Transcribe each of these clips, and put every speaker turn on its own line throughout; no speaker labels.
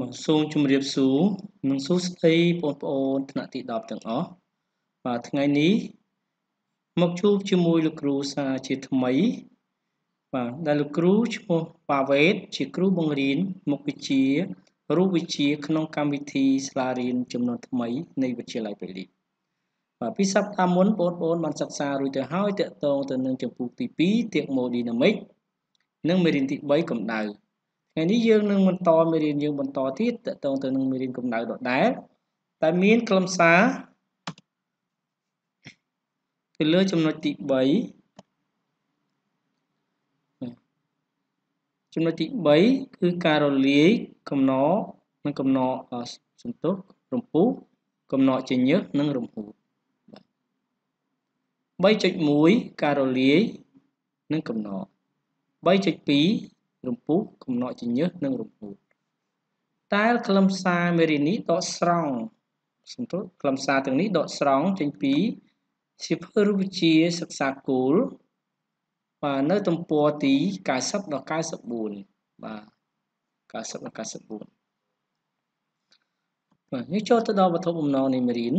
មកសូមជម្រាបសួរនិងសួស្តីបងប្អូនថ្នាក់ទី10ទាំងអស់បាទថ្ងៃនេះមកជួបជាមួយលោកគ្រូសាជាថ្មី បាទដែលលោកគ្រូឈ្មោះប៉ាវ៉េតជាគ្រូបង្រៀនមុខវិជ្ជារូបវិទ្យាក្នុងកម្មវិធីសាលារៀនចំនួនថ្មី នៃវិទ្យាល័យពលិបាទពីសប្តាហ៍មុនបងប្អូនបានសិក្សារួចទៅហើយតកតងទៅនឹងចម្ពោះទី2 thermodynamic និងមេរៀនទី3កម្ដៅ ថ្ងៃនេះយើងនឹងបន្តមេរៀនយើងបន្តទៀតតកតងទៅនឹងមេរៀនកម្ដៅដដែលតែមានខ្លឹមសារទៅលើចំណុចទី3ចំណុចទី3គឺការរលាយកំណកនិងកំណកសន្ទុះរំពុះកំណកជាញើសនិងរំហួត3.1ការរលាយនិងកំណក3.2 រំពុះកំណកជាញើសនិងរំហួតតែខ្លឹមសារមេរៀននេះដកស្រង់សំទោសខ្លឹមសារទាំងនេះដកស្រង់ចេញពីសៀវភៅរូបវិទ្យាសិក្សាគោលបាទនៅទំព័រទី90ដល់94បាទ90ដល់94បាទនេះចូលទៅដល់វត្ថុបំណងនៃមេរៀន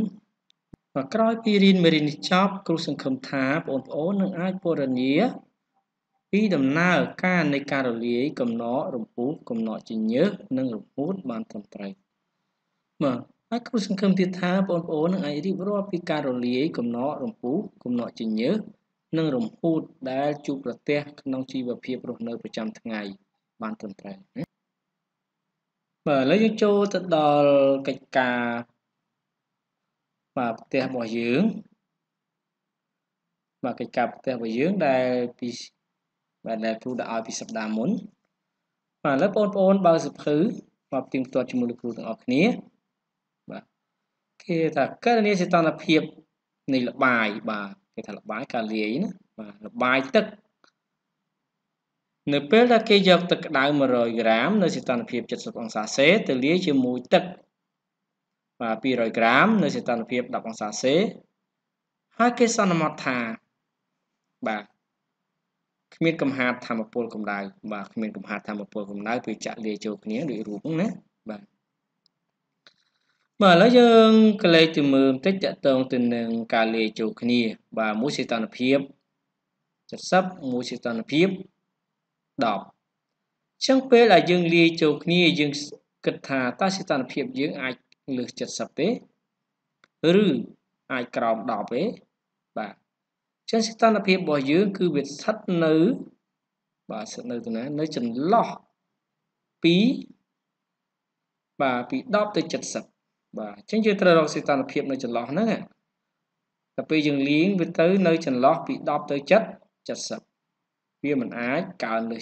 បាទក្រោយពីរៀនមេរៀននេះចប់គ្រូសង្ឃឹមថាបងប្អូននឹងអាចពរនា ពីដំណើរការនៃការរលាយកំណករំពុះកំណកជាញើសនិងរំហួតបានត្រឹមត្រូវបាទហើយគ្រូសង្ឃឹមទៀតថាបងប្អូននឹងអាចរៀបរាប់ពីការរលាយកំណករំពុះកំណកជាញើសនិងរំហួតដែលជួបប្រទះក្នុងជីវភាពរស់នៅប្រចាំថ្ងៃបានត្រឹមត្រូវណាបាទឥឡូវយើងចូលទៅដល់កិច្ចការបាទផ្ទះរបស់យើងបាទកិច្ចការផ្ទះរបស់យើងដែលពី បាទដែលគ្រូដាក់ឲ្យពីសប្តាហ៍មុនបាទឥឡូវបងប្អូនបើកសភៅមកផ្ទៀងផ្ទាត់ជាមួយលោកគ្រូទាំងអស់គ្នាបាទគេថាករណីសីតុណ្ហភាពនៃលបាយបាទគេថាលបាយការលាយណាបាទលបាយទឹកនៅពេលដែលគេយកទឹកក្តៅ100ក្រាម នៅសីតុណ្ហភាព70អង្សាសេទៅលាយជាមួយទឹកបាទ200ក្រាម នៅសីតុណ្ហភាព10អង្សាសេហើយគេសន្មតថាបាទ គ្មានកំហាតធម្មពលកម្ដៅបាទគ្មានកំហាតធម្មពលកម្ដៅពេលចាក់លាយចូលគ្នាដូចរូបហ្នឹងណាបាទបាទឥឡូវយើងកលេចទៅមើលបន្តិចតកតងទៅនឹងការលាយចូលគ្នា បាទមួយសីតុណ្ហភាព70មួយសីតុណ្ហភាព10អញ្ចឹងពេលដែលយើងលាយចូលគ្នាយើងគិតថាតើសីតុណ្ហភាពយើងអាចលើស70ទេឬអាចក្រោម10ទេបាទ ចឹងសីតុណ្ហភាពរបស់យើងគឺវាស្ថិតនៅបាទស្ថិតនៅទៅណានៅចន្លោះពីបាទពី10ទៅ70បាទអញ្ចឹងយើងត្រូវរកសីតុណ្ហភាពនៅចន្លោះហ្នឹងតែពេលយើងលៀងវាទៅនៅចន្លោះពី10ទៅ70វាមិនអាចកើនលើ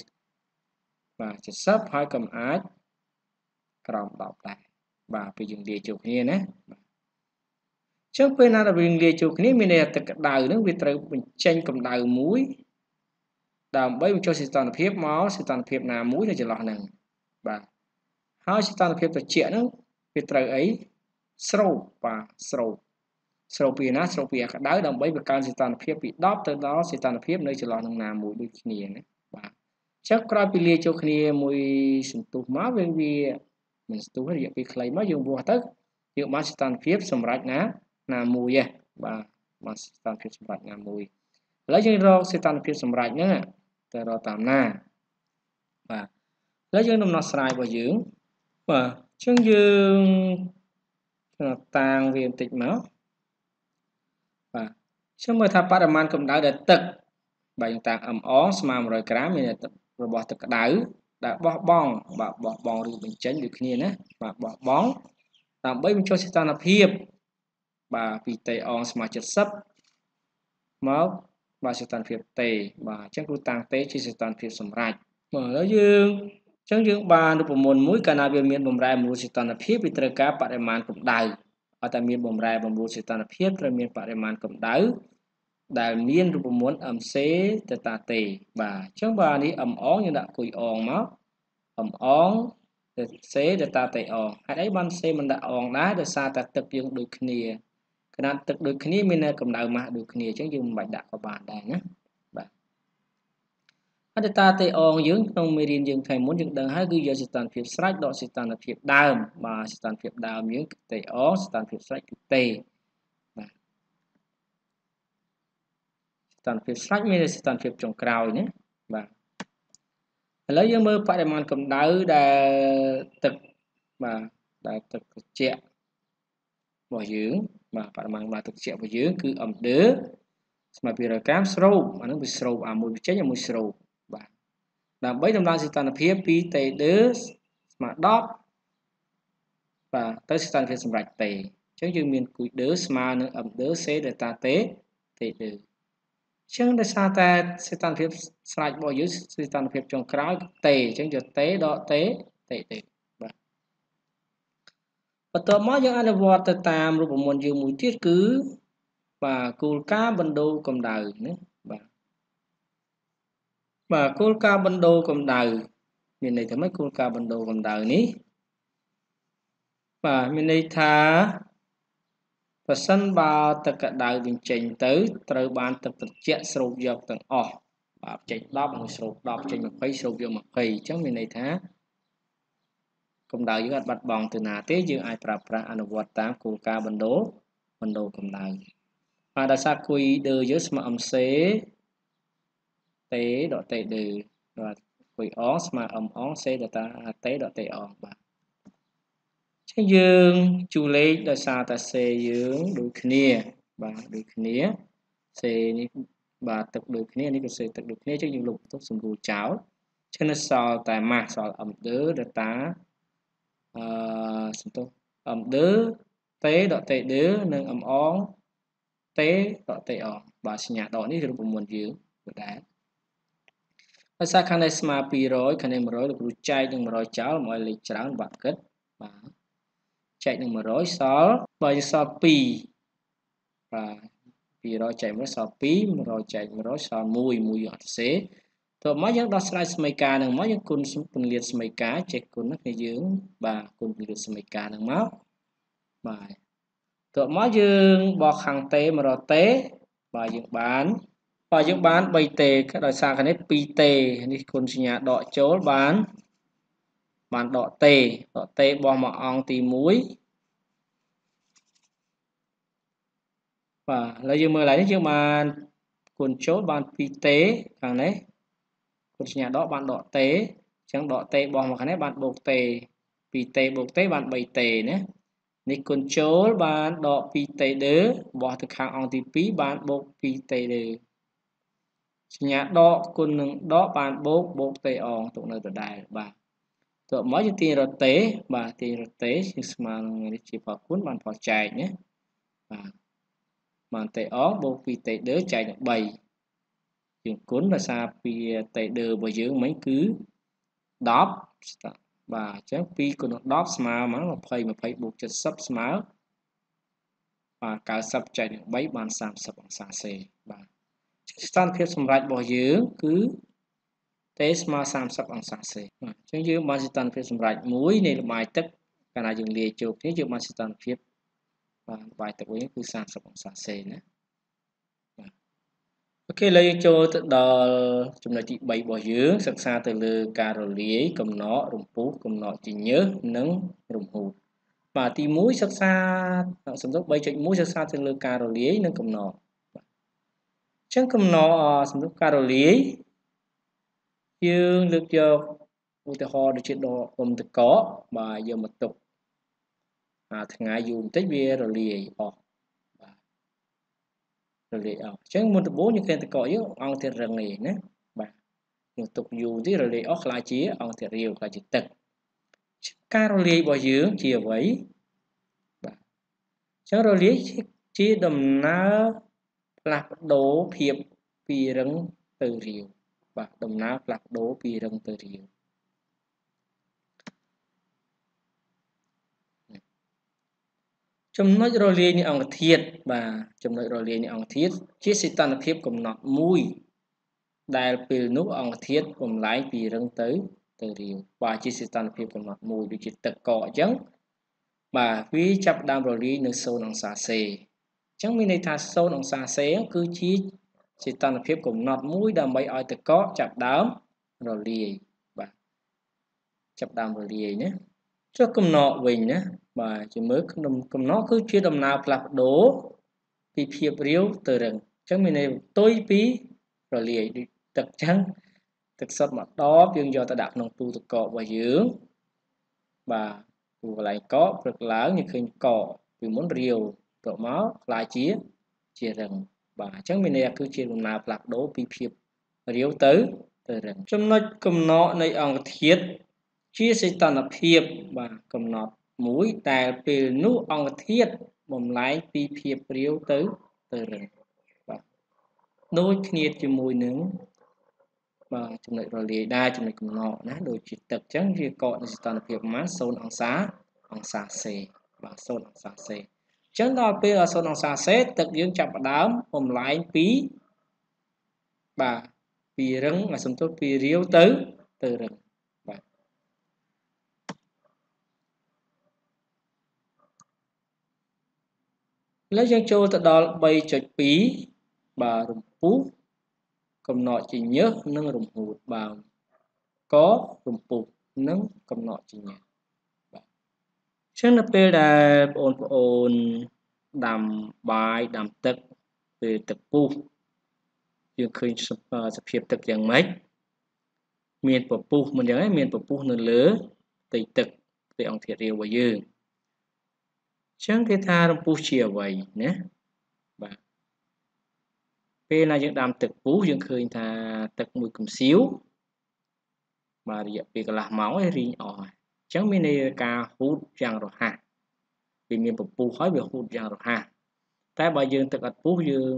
បាទ70ហើយក៏មិនអាចក្រោម10ដែរបាទពេលយើងលាយចូលគ្នាណាបាទ ចឹងពេលណាដែលវាលាយចូលគ្នាមានន័យថាទឹកក្តៅហ្នឹងវាត្រូវបញ្ចេញកម្ដៅមួយដើម្បីបញ្ចុះសីតុណ្ហភាពមកសីតុណ្ហភាពណាមួយនៅចន្លោះហ្នឹងបាទហើយសីតុណ្ហភាពត្រជាក់ហ្នឹងវាត្រូវអីស្រូបបាទស្រូបស្រូបពីណាស្រូបពីអាក្តៅដើម្បីបង្កើនសីតុណ្ហភាពពី10ទៅដល់សីតុណ្ហភាពនៅចន្លោះនឹងណាមួយដូចគ្នាណាបាទចឹងក្រោយពីលាយចូលគ្នាមួយសន្ទុះមកវាវាមិនសន្ទុះរយៈពេលខ្លីមកយើងវាស់ទៅយើងបានសីតុណ្ហភាពសម្រាប់ណា ណាមួយហ៎បាទមកសីតុណ្ហភាពសម្រាប់ណាមួយឥឡូវយើងរកសីតុណ្ហភាពសម្រាប់ហ្នឹងទៅរកតាមណាបាទឥឡូវយើងដំណោះស្រាយរបស់យើងបាទអញ្ចឹងយើងតាងវាបន្តិចមកបាទខ្ញុំមើលថាបរិមាណកម្ដៅដែលទឹកបាទយើងតាំង MO ស្មើ100ក្រាមមានទឹករបស់ទឹកក្ដៅដែលបោះបង់បាទបោះបង់ឬបញ្ចេញដូចគ្នាណាបាទបោះបង់ដើម្បីបញ្ចុះសីតុណ្ហភាព បាទពីតេអងស្មើ70មកបាទសីតុណ្ហភាពតេបាទអញ្ចឹងគ្រូតាំងតេជាសីតុណ្ហភាពសម្រេចបាទឥឡូវយើងអញ្ចឹងយើងបានរូបមន្តមួយកាលណាវាមានបំរែបំរួលសីតុណ្ហភាពវាត្រូវការបរិមាណកម្ដៅអត់តែមានបំរែបំរួលសីតុណ្ហភាពត្រូវមានបរិមាណកម្ដៅដែលមានរូបមន្ត MC តេតាតេបាទអញ្ចឹងបាទនេះ M អងយើងដាក់គុយអងមក M អង C តេតាតេអងហេតុអីបាន C មិនដាក់អងដែរដោយសារតែទឹកយើងដូចគ្នា ខណៈទឹកដូចគ្នាមានកម្ដៅម៉ាស់ដូចគ្នាអញ្ចឹងយើងមិនបាច់ដាក់ក៏បានដែរណាបាទឥអត្តតាតេអងយើងក្នុងមេរៀនយើងថ្ងៃមុនយើងដឹងហើយគឺយកស្ថានភាពស្រេចដកស្ថានភាពដើមបាទស្ថានភាពដើមយើងគឺតេអងស្ថានភាពស្រេចគឺតេបាទស្ថានភាពស្រេចមានស្ថានភាពចុងក្រោយណាបាទឥឡូវយើងមើលបរិមាណកម្ដៅដែលទឹកបាទដែលទឹកត្រជាក់របស់យើង បាទបរិមាណកម្ដៅទឹកត្រជាក់របស់យើងគឺអំដឺស្មើ200ក្រាមស្រូបអានឹងវាស្រូបអាមួយបញ្ចេញអាមួយស្រូបបាទដើម្បីដំឡើងស្ថានភាពពីតេដឺស្មើ10បាទទៅស្ថានភាពសម្រាប់តេអញ្ចឹងយើងមានគួយដឺស្មើនឹងអំដឺសេដេតាតេតេដឺចឹងដោយសារតែស្ថានភាពស្រាច់របស់យើងស្ថានភាពចុងក្រោយតេអញ្ចឹងយកតេដកតេតេតេ បាទបន្ទាប់មកយើងអនុវត្តទៅតាមរូបមន្តយើងមួយទៀតគឺបាទគោលការណ៍បណ្ដូរកម្ដៅណាបាទបាទគោលការណ៍បណ្ដូរកម្ដៅមានន័យថាម៉េចគោលការណ៍បណ្ដូរកម្ដៅនេះបាទមានន័យថាប្រសិនបើទឹកកដៅបញ្ចេញទៅត្រូវបានទឹកត្រជាក់ស្រូបយកទាំងអស់បាទចេញ10ហើយស្រូប10ចេញ20ស្រូបយក20អញ្ចឹងមានន័យថា កម្ដៅយើងអត់បាត់បង់ទៅណាទេយើងអាចប្រើប្រាស់អនុវត្តតាមគោលការណ៍បណ្ដូរបណ្ដូរកម្ដៅបាទដោយសារគួយដឺយើងស្មើអំសេតេដកតេដឺបាទគួយអងស្មើអំអងសេដតាតេដកតេអងបាទចឹងយើងជួលេខដោយសារតែសេយើងដូចគ្នាបាទដូចគ្នាសេនេះបាទទឹកដូចគ្នានេះក៏សេទឹកដូចគ្នាចឹងយើងលុបទុកសម្រួលចោលចឹងនៅសល់តែម៉ាស់សល់អំដឺដតា អឺសំទោសអំដឺតេដកតេដឺនិងអំអងតេដកតេអងបាទសញ្ញាដកនេះរូបមន្តយើងក៏ដែរភាសាខាងនេះស្មើ200ខាងនេះ100លោកគ្រូចែកនឹង100ចោលមកឲ្យលេខច្រើនបាក់គិតបាទចែកនឹង100សល់បើយើងសល់2បាទ200ចែក1សល់2 100ចែក100សល់1 1អត់សេ តើមកយើងដោះស្រាយសមីការនឹងមកយើងគុណពន្លាតសមីការចេះគុណគ្នាយើង បាទគុណពន្លាតសមីការនឹងមកបាទតើមកយើងបោះខាងតេមករតេបាទយើងបានបាទយើងបាន3តេដោយសារខាងនេះ2តេនេះគុណសញ្ញាដកចូលបានបានដកតេដកតេបោះមកអង្គទី1បាទឥឡូវយើងមើលឡើងនេះយើងបានគុណចូលបាន2តេខាងនេះ គុណសញ្ញាដកបានដកតេអញ្ចឹងដកតេបោះមកខាងនេះបានបូកតេ2តេបូកតេបាន3តេណានេះគុណចូលបានដក2តេដឺបោះទៅខាងអង្គទី2បានបូក2តេដឺសញ្ញាដកគុណនឹងដកបានបូកបូកតេអងទុកនៅដដែលបាទតើមកយើងទាញរតេបាទទាញរតេជាស្មើនឹងនេះជាផលគុណបានផលចែកណាបាទបានតេអបូក2តេដឺចែកនឹង3 យើងគុណដោយសារពីតេដឺរបស់យើងមិញគឺ10បាទអញ្ចឹង2គុណ10ស្មើមក20 20បូក70ស្មើបាទ90ចែកនឹង3បាន30អង្សាសេបាទស្ថានភាពសម្រាប់របស់យើងគឺទេស្មើ30អង្សាសេអញ្ចឹងយើងបានស្ថានភាពសម្រាប់មួយនៃលបាយទឹកកាលណាយើងលាយចូលគ្នាយើងបានស្ថានភាពបាទលបាយទឹកវិញគឺ30អង្សាសេណាបាទ អូខេឥឡូវយើងចូលទៅដល់ចំណុចទី3របស់យើងសិក្សាទៅលើការរលាយកំណករំពុះកំណកជាញើសនិងរំហួតបាទទី1សិក្សាសំដៅ3.1សិក្សាទៅលើការរលាយនិងកំណកបាទអញ្ចឹងកំណកសំដៅការរលាយយើងលើកយកឧទាហរណ៍ដូចជាដកអុំតកបាទយកមកទុកអាថ្ងៃយូរបន្តិចវារលាយអស់បាទ រលាយអស់អញ្ចឹងមុនដំបូងយើងឃើញតកយើងអង្គធាតុរឹងនេះណាបាទយើងទុកយូរទីរលាយអស់ខ្លាចជាអង្គធាតុរាវខ្លាចជាទឹកការរលាយរបស់យើងជាអ្វីបាទអញ្ចឹងរលាយជាដំណើរផ្លាស់ប្ដូរភាពពីរឹងទៅរាវបាទដំណើរផ្លាស់ប្ដូរពីរឹងទៅរាវ ចំណុចរលាយនៃអង្គធាតុបាទចំណុចរលាយនៃអង្គធាតុជាសីតុណ្ហភាពកំណត់មួយដែលពេលនោះអង្គធាតុបំលែងពីរឹងទៅទៅរាវបាទជាសីតុណ្ហភាពកំណត់មួយដូចជាទឹកកកអញ្ចឹងបាទវាចាប់ដើមរលាយនៅ0អង្សាសេអញ្ចឹងមានន័យថា0អង្សាសេគឺជាសីតុណ្ហភាពកំណត់មួយដើម្បីឲ្យទឹកកកចាប់ដើមរលាយបាទចាប់ដើមរលាយណាចុះកំណកវិញណា បាទជាមើលកំណកគឺជាដំណើរផ្លាស់ប្ដូរពីភាពរាវទៅរឹងអញ្ចឹងមានន័យផ្ទុយពីរលាយដូចទឹកអញ្ចឹងទឹកសុទ្ធមកដបយើងយកទៅដាក់ក្នុងទូទឹកកករបស់យើងបាទទូកន្លែងកកព្រឹកឡើងយើងឃើញកកពីមុនរាវទៅមកខ្លាយជាជារឹងបាទអញ្ចឹងមានន័យថាគឺជាដំណើរផ្លាស់ប្ដូរពីភាពរាវទៅទៅរឹងចំណុចកំណកនៃអង្គធាតុជាសីតុណ្ហភាពបាទកំណត់ មួយតែពេលនោះអង្គធាតុបំលែងពីភាពរាវទៅទៅរឹងបាទដូចគ្នាជាមួយនឹងបាទចំណុចរលាយដែរចំណុចកំណកណាដូចជាទឹកអញ្ចឹងវាកកនៅសីតុណ្ហភាពប្រហែល0អង្សាអង្សាសេបាទ0អង្សាសេអញ្ចឹងដល់ពេល0អង្សាសេទឹកយើងចាប់ផ្ដើមបំលែងពីបាទពីរឹងសំទោសពីរាវទៅទៅរឹងបាទ ឥឡូវយើងចូលទៅដល់3.2បាទរំពុះកំណត់ជាញើសនិងរំហួតបាទករំពុះនិងកំណត់ជាញើសបាទចឹងនៅពេលដែលបងប្អូនដាំបាយដាំទឹកពេលទឹកពុះយើងឃើញសភាពទឹកយ៉ាងម៉េចមានពពុះមិនយ៉ាងហ្នឹងមានពពុះនៅលើផ្ទៃទឹកផ្ទៃអង្គធាតុរាវរបស់យើងអញ្ចឹងគេថារំពុះជាអ្វីណាបាទពេលណាយើងដាំទឹកពុះយើងឃើញថាទឹកមួយកំសៀវបាទរយៈពេលកន្លះម៉ោងហើយរីងអស់ហើយអញ្ចឹងមានន័យការហូតយ៉ាងរហ័សវាមានពពុះហើយវាហូតយ៉ាងរហ័សតែបើយើងទឹកអត់ពុះយើង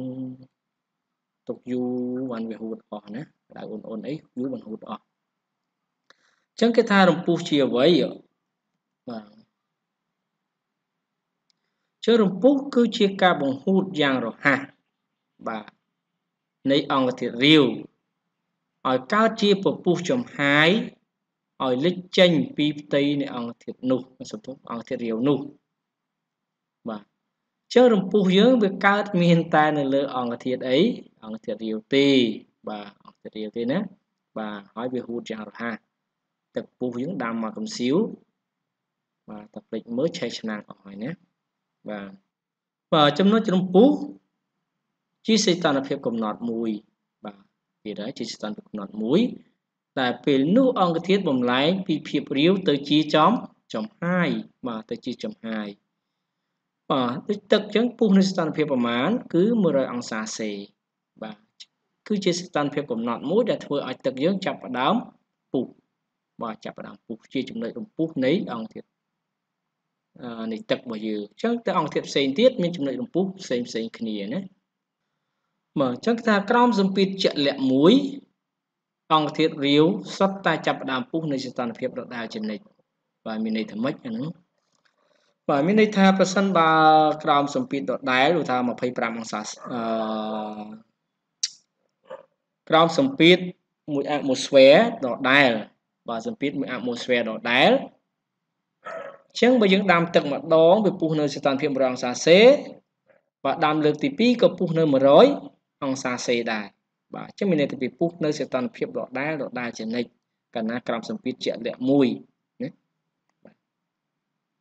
ទុកយូរបានវាហួតអស់ណាដៅអូនអូនអីយូរបានហួតអស់អញ្ចឹងគេថារំពុះជាអ្វីបាទ ជើរំពុះគឺជាការបង្ហួតយ៉ាងរហ័សបាទនៃអង្គធាតុរាវឲ្យកើតជាពពុះចំហាយឲ្យលេចចេញពីផ្ទៃនៃអង្គធាតុនោះសំទុះអង្គធាតុរាវនោះបាទជើរំពុះយើងវាកើតមានតែនៅលើអង្គធាតុអីអង្គធាតុរាវទេបាទអង្គធាតុរាវទេណាបាទហើយវាហួតយ៉ាងរហ័សទឹកពុះយើងដាំមកកំសៀវបាទតែភ្លេចមើលឆេះឆ្នាំងអស់ហើយណា បាទបាទចំណុចរំពុះជាសីតុណ្ហភាពកំណត់មួយបាទទៀតហើយជាសីតុណ្ហភាពកំណត់មួយតែពេលនោះអង្គធាតុបំលែងពីភាពរាវទៅជាចំចំហាយបាទទៅជាចំហាយបាទដូចទឹកអញ្ចឹងពុះនៅសីតុណ្ហភាពប្រមាណគឺ100អង្សាសេបាទគឺជាសីតុណ្ហភាពកំណត់មួយដែលធ្វើឲ្យទឹកយើងចាប់ផ្ដើមពុះបាទចាប់ផ្ដើមពុះជាចំណុចរំពុះនៃអង្គធាតុ នៃទឹករបស់យើងអញ្ចឹងទៅអង្គធាតុផ្សេងទៀតមានចំណុចរំពុះផ្សេងផ្សេងគ្នាណាបាទអញ្ចឹងថាក្រោមសម្ពាធជាក់លាក់មួយអង្គធាតុរាវសុទ្ធតែចាប់ផ្ដើមពុះនៃសីតុណ្ហភាពរដាលជានិច្ចបាទមានន័យថាម៉េចអាហ្នឹងបាទមានន័យថាប្រសិនបើក្រោមសម្ពាធដដែលឬថា25អង្សាអឺក្រោមសម្ពាធមួយអាម៉ូស្ហ្វែរដដែលបាទសម្ពាធមួយអាម៉ូស្ហ្វែរដដែលអញ្ចឹងបើយើងដាំទឹកម្ដងវាពុះនៅសីតុណ្ហភាព100អង្សាសេបាទដាំលើកទី2ក៏ពុះនៅ100អង្សាសេដែរបាទអញ្ចឹងមានន័យថាវាពុះនៅសីតុណ្ហភាពដដែលដដែលជានិច្ចកាលណាក្រោមសម្ពាធជាក់លាក់មួយណា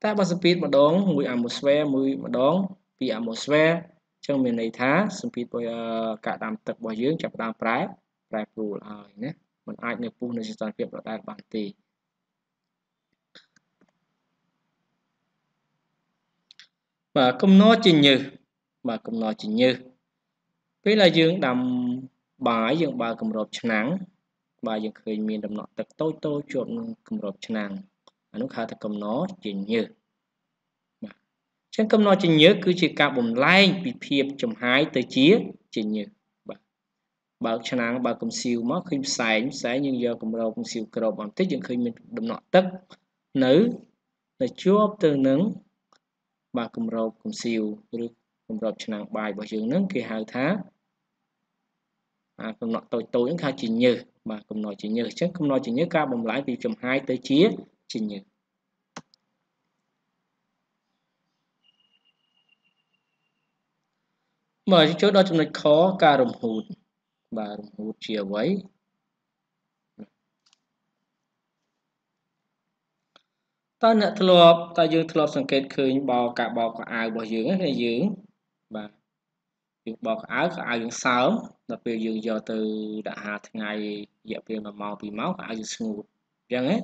តែបើសម្ពាធម្ដង1អាម៉ូស្ហ្វែរ1ម្ដង2អាម៉ូស្ហ្វែរអញ្ចឹងមានន័យថាសម្ពាធការដាំទឹករបស់យើងចាប់ផ្ដើមប្រែប្រែប្រួលហើយណាมันអាចនៅពុះនៅសីតុណ្ហភាពដដែលបានទេ បាទកំណត់ជាញើសបាទកំណត់ជាញើសពេលដែលយើងដាំបាយយើងបើគម្របឆ្នាំងបាទយើងឃើញមានដំណក់ទឹកតូចតូចជាប់នឹងគម្របឆ្នាំងអានោះហៅថាកំណត់ជាញើសបាទអញ្ចឹងកំណត់ជាញើសគឺជាការបំលែងពីភាពចំហាយទៅជាជាញើសបាទបើកឆ្នាំងបើកកំសៀវមកឃើញផ្សែងផ្សែងយើងយកគម្របកំសៀវក្របបន្តិចយើងឃើញមានដំណក់ទឹកនៅនៅជាប់ទៅនឹង បាទគម្របកំសៀវឬគម្របឆ្នាំងបាយរបស់យើងហ្នឹងគេហៅថាអាកំណត់តូចតូចហ្នឹងហៅជាញើសបាទកំណត់ជាញើសអញ្ចឹងកំណត់ជាញើសការបំលែងពីចំហាយទៅជាជាញើសបាទចូលដល់ចំណុចខការរំហួតបាទរំហួតជាអ្វី តើអ្នកធ្លាប់តើយើងធ្លាប់សង្កេតឃើញបោកាបោកអាវរបស់យើងណាយើងបាទយើងបោកអាវក៏អាវយើងសើមដល់ពេលយើងយកទៅដាក់ហាថ្ងៃរយៈពេល1ម៉ោង2ម៉ោងក៏អាវយើងស្ងួតអញ្ចឹងណា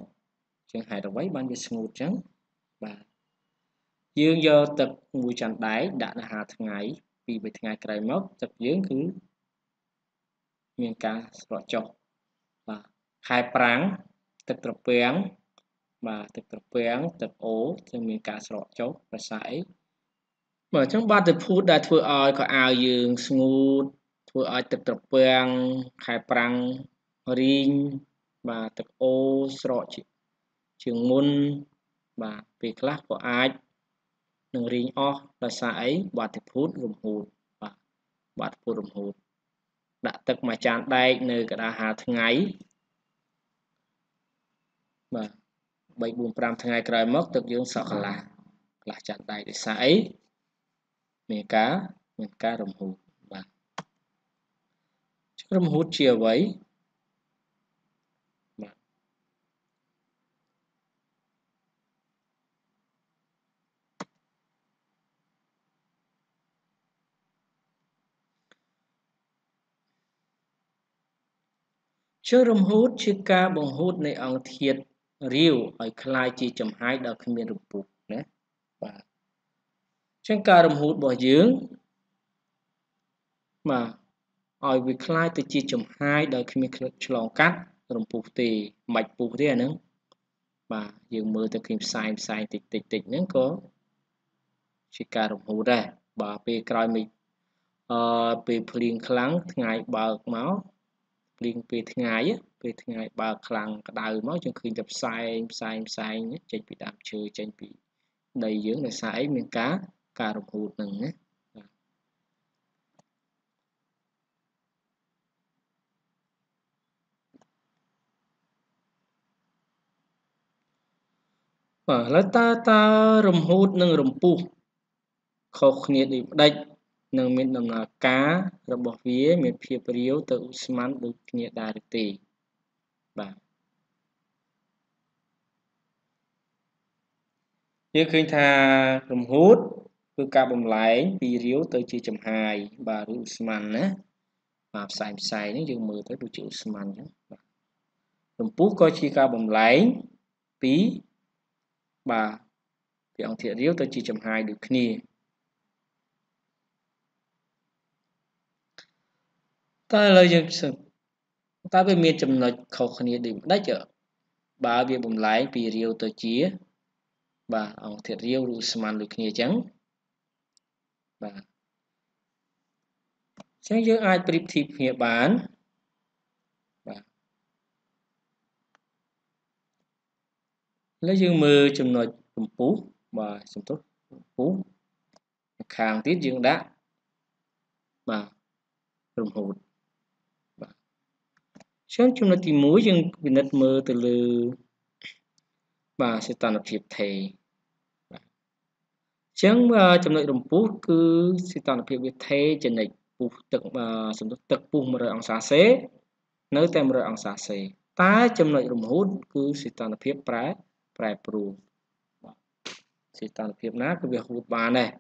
អញ្ចឹងហេតុអ្វីបានវាស្ងួតអញ្ចឹងបាទយើងយកទឹកមួយចាន់ដែកដាក់នៅហាថ្ងៃពីរបីថ្ងៃក្រោយមកទឹកយើងគឺមានការស្រកចុះបាទខែប្រាំងទឹកត្រពាំង បាទទឹកត្រពាំងទឹកអូគឺមានការស្រកចុះប្រសាអីបាទអញ្ចឹងបាតុភូតដែលធ្វើឲ្យកៅអៅយើងស្ងួតធ្វើឲ្យទឹកត្រពាំងខែប្រាំងរីងបាទទឹកអូស្រកជាងមុនបាទពេលខ្លះក៏អាចនឹងរីងអស់ដោយសារអីបាតុភូតរំហួតបាទបាតុភូតរំហួតដាក់ទឹកមួយចានដែកនៅកដាហាថ្ងៃបាទ 3 4 5ថ្ងៃក្រោយមកទឹកយើងសក់កន្លះកន្លះចាត់ដែកដោយសារអីមានការមានការរំហួតបាទរំហួតជាអ្វីជើងរំហួតជាការបង្ហួតនៃអង្គធាតុ រាវឲ្យคล้ายជាចំហាយដល់គ្មានរពុះណាបាទអញ្ចឹងការរំហួតរបស់យើងបាទឲ្យវាคล้ายទៅជាចំហាយដោយគ្មានឆ្លងកាត់រំពុះទេមិនពុះទេអាហ្នឹងបាទយើងមើលទៅឃើញផ្សែងផ្សែងតិចតិចតិចហ្នឹងក៏ជាការរំហួតដែរបាទពេលក្រោយមិនអឺពេលភ្លៀងខ្លាំងថ្ងៃបើកមកភ្ លៀងពេលថ្ងៃពេលថ្ងៃបើខ្លាំងក្តៅមកយើងឃើញតែផ្សែងផ្សែងផ្សែងចេញពីដើមឈើចេញពីដីយើងដោយសារអីមានការការរំហួតនឹងណាបាទឥឡូវតើតើរំហួតនិងរំពុះខុសគ្នាដូចម្ដេច និងមានដំណើរការរបស់វាមានភាពរាវទៅឧស្ម័នដូចគ្នាដែរឬទេបាទយើងឃើញថារំហួតគឺការបំលែងពីរាវទៅជាចំហាយបាទឬឧស្ម័នណាបាទផ្សែងផ្សែងនេះយើងមើលទៅដូចជាឧស្ម័នអញ្ចឹងបាទរំពុះក៏ជាការបំលែងពីបាទពីអង្គធាតុរាវទៅជាចំហាយដូចគ្នា តើឥឡូវយើងតើវាមានចំណុចខុសគ្នាដូចម្ដេចបើវាបំលែងពីរាវទៅជា បាទអង្គធាតុរាវឬស្មានដូចគ្នាអញ្ចឹងបាទអញ្ចឹងយើងអាចប្រៀបធៀបគ្នាបានបាទឥឡូវយើងមើលចំណុចកម្ពស់បាទសំទុះកម្ពស់ខាងទៀតយើងដាក់បាទរំហូត ចឹងចំណុចទី1យើងពិនិត្យមើលទៅលើបាទសីតុណ្ហភាពថេបាទចឹងចំណុចរំពុះគឺសីតុណ្ហភាពវាថេចនិចពុះទឹកសំទុះទឹកពុះ100អង្សាសេនៅតែ100អង្សាសេតែចំណុចរំហួតគឺសីតុណ្ហភាពប្រែប្រែប្រួលបាទសីតុណ្ហភាពណាគឺវាហួតបានដែរ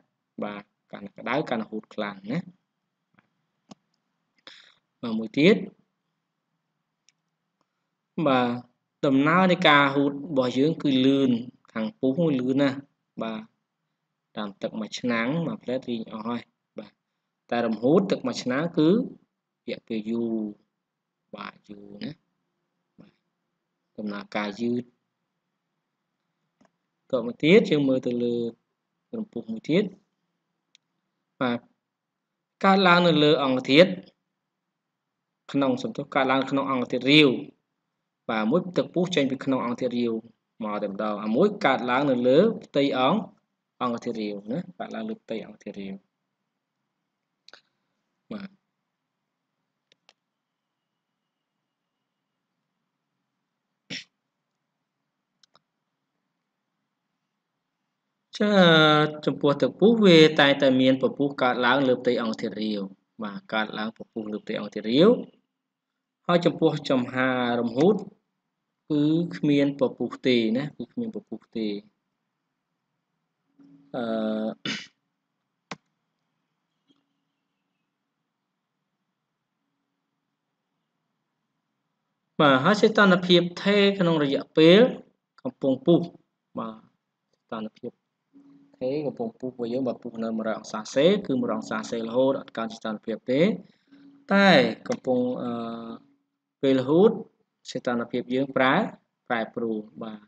បាទកាន់ក្តៅកាន់ហួតខ្លាំងណាបាទមួយទៀត បាទដំណើរនៃការហូតរបស់យើងគឺលឿនខាងពុះលឿនណាស់បាទតាមទឹកមួយឆ្នាំងមួយផ្លែតរីងអស់ហើយបាទតែរំហូតទឹកមួយឆ្នាំងគឺរយៈពេលយូរបាទយូរណាបាទដំណើរការយឺតតទៅមកទៀតយើងមើលទៅលើរំពុះមួយទៀតបាទកើតឡើងនៅលើអង្គធាតុក្នុងសំទុះកើតឡើងក្នុងអង្គធាតុរាវ បាទមួយទឹកពុះចេញពីក្នុងអង្គធាតុរាវមកតែម្ដងអាមួយកើតឡើងនៅលើផ្ទៃអង្គអង្គធាតុរាវណាកើតឡើងលើផ្ទៃអង្គធាតុរាវបាទចាចំពោះទឹកពុះវាតែតែមានពពុះកើតឡើងលើផ្ទៃអង្គធាតុរាវបាទកើតឡើងពពុះលើផ្ទៃអង្គធាតុរាវ ហើយចំពោះចំហារំហួតគឺគ្មានពពុះទេណាគឺគ្មានពពុះទេអឺបាទហើយសីតុណ្ហភាពថេក្នុងរយៈពេលកំពុងពុះបាទសីតុណ្ហភាពថេកំពុងពុះរបស់យើងបើពុះនៅ100អង្សាសេគឺ100អង្សាសេរហូតអត់កើនសីតុណ្ហភាពទេតែកំពុងអឺ ពេលរហូតសីតុណ្ហភាពយើងប្រែប្រែប្រួលបាទ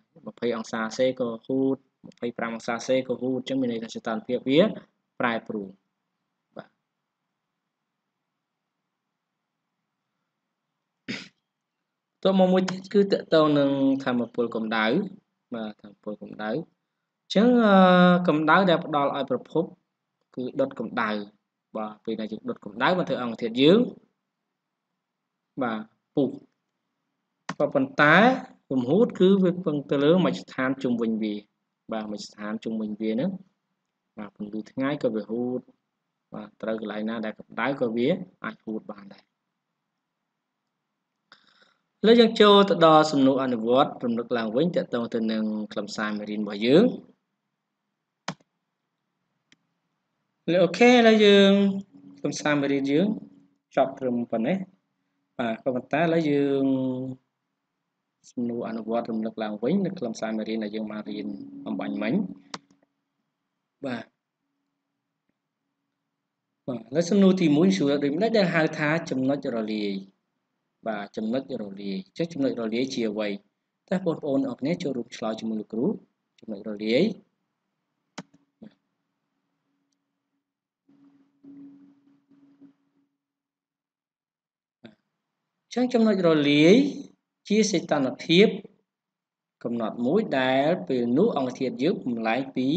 20អង្សាសេក៏ហូត25អង្សាសេក៏ហូតអញ្ចឹងមានន័យថាសីតុណ្ហភាពវាប្រែប្រួលតមកមួយទៀតគឺតកតងនឹងធម្មពលកម្ដៅបាទធម្មពលកម្ដៅអញ្ចឹងកម្ដៅដែលផ្ដល់ឲ្យប្រភពគឺដុតកម្ដៅបាទពេលដែលយើងដុតកម្ដៅមកធ្វើអង្គធាតុយើងបាទ ពុះក៏ប៉ុន្តែរំហួតគឺវាពឹងទៅលើមជ្ឈដ្ឋានជុំវិញវា បាទមជ្ឈដ្ឋានជុំវិញវាហ្នឹងបាទពន្លឺថ្ងៃក៏វាហួតបាទត្រូវកន្លែងណាដែលកម្ដៅក៏វាអាចហួតបានដែរឥឡូវយើងចូលទៅដល់សំណួរអនុវត្តរំលឹកឡើងវិញតទៅទៅនឹងខ្លឹមសារមេរៀនរបស់យើងលើអូខេឥឡូវយើងខ្លឹមសារមេរៀនយើងចប់ត្រឹមប៉ុណ្ណេះ បាទក៏ប៉ុន្តែឥឡូវយើងសំណួរអនុវត្តរំលឹកឡើងវិញនៅខ្លឹមសារមេរៀនដែលយើងបានរៀនអំបញ្ញមិញបាទបាទឥឡូវសំណួរទី1សួរដូចម្ដេចដែលហៅថាចំណុចរលាយបាទចំណុចរលាយចុះចំណុចរលាយជាអ្វីតើបងប្អូនអរគ្នាចូលរួមឆ្លើយជាមួយលោកគ្រូចំណុចរលាយ ចឹងចំណុចរលាយជាសីតុណ្ហភាពកំណត់មួយដែលពេលនោះអង្គធាតុយើងបំលែងពី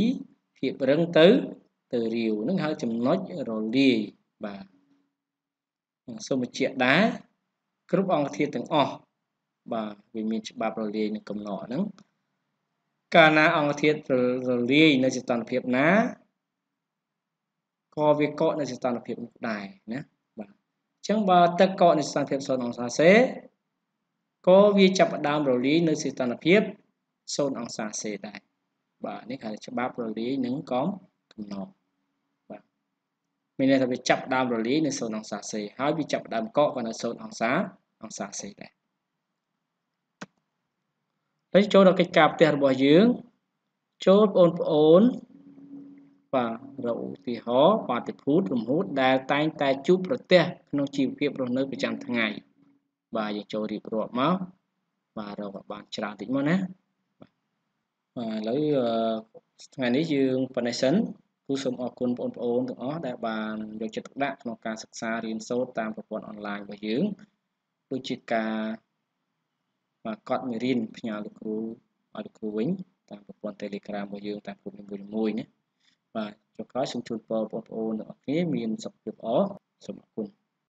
ភាពរឹងទៅទៅរាវនឹងហៅចំណុចរលាយបាទសូមបញ្ជាក់ដែរគ្រប់អង្គធាតុទាំងអស់បាទវាមានច្បាប់រលាយនឹងកំណត់ហ្នឹងកាលណាអង្គធាតុរលាយនៅសីតុណ្ហភាពណាក៏វាកកនៅសីតុណ្ហភាពនោះដែរណាបាទអញ្ចឹងបើទឹកកកនៅសីតុណ្ហភាព0អង្សាសេក៏វាចាប់ផ្ដើមរលាយនៅសីតុណ្ហភាព0អង្សាសេដែរបាទនេះគេច្បាប់រលាយនឹងកំកំណត់មានន័យថាវាចាប់ដើមរលាយនៅ0អង្សាសេហើយវាចាប់ដើមកកក៏នៅ0អង្សាអង្សាសេដែរហើយចូលដល់កិច្ចការផ្ទះរបស់យើងចូលបងប្អូន បាទរកឧទាហរណ៍បាតុភូតរំហួតដែលតែងតែជួបប្រទះក្នុងជីវភាពរស់នៅប្រចាំថ្ងៃបាទយើងចូលរៀបរាប់មកបាទរកបានច្រើនតិចមកណាបាទឥឡូវថ្ងៃនេះយើងប៉ុណ្ណេះសិនគូសូមអរគុណបងប្អូនទាំងអស់ដែលបានយកចិត្តទុកដាក់ក្នុងការសិក្សារៀនសូត្រតាមប្រព័ន្ធអនឡាញរបស់យើងដូចជាការបាទកត់មេរៀនផ្ញើលោកគ្រូឲ្យលោកគ្រូវិញតាមប្រព័ន្ធ Telegram របស់យើងតាមក្រុមនីមួយៗណា បាទចុងក្រោយសូមជូនពរបងប្អូនទាំងអស់គ្នាមានសុខភាពល្អសូមអរគុណ